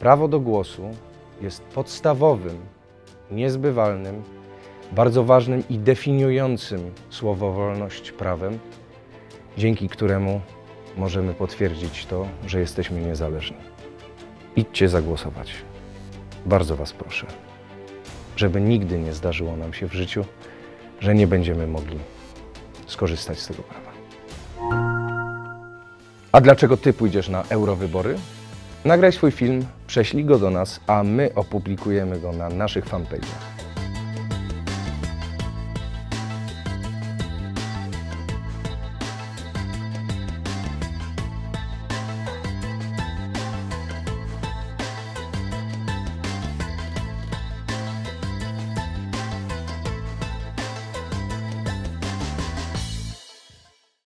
Prawo do głosu jest podstawowym, niezbywalnym, bardzo ważnym i definiującym słowo wolność prawem, dzięki któremu możemy potwierdzić to, że jesteśmy niezależni. Idźcie zagłosować. Bardzo Was proszę, żeby nigdy nie zdarzyło nam się w życiu, że nie będziemy mogli skorzystać z tego prawa. A dlaczego Ty pójdziesz na eurowybory? Nagraj swój film, prześlij go do nas, a my opublikujemy go na naszych fanpage'ach.